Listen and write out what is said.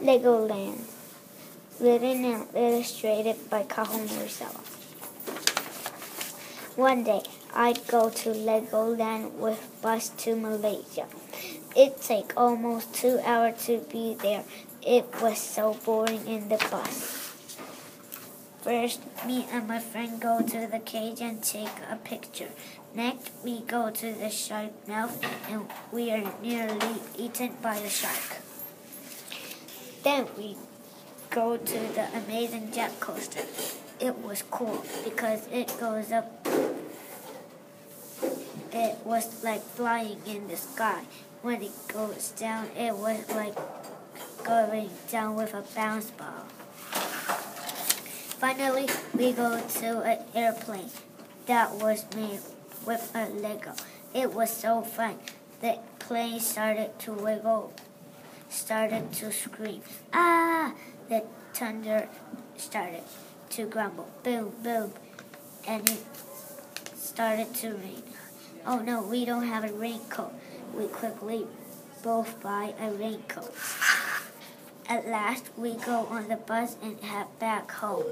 Legoland. Written and illustrated by Kaho Morisawa. One day, I'd go to Legoland with bus to Malaysia. It take almost two hours to be there. It was so boring in the bus. First, me and my friend go to the cage and take a picture. Next, we go to the shark mouth and we are nearly eaten by the shark. Then we go to the amazing jet coaster. It was cool because it goes up. It was like flying in the sky. When it goes down, it was like going down with a bounce ball. Finally, we go to an airplane that was made with a Lego. It was so fun. The plane started to wiggle, started to scream. Ah! The thunder started to grumble. Boom, boom. And it started to rain. Oh no, we don't have a raincoat. We quickly both buy a raincoat. At last, we go on the bus and head back home.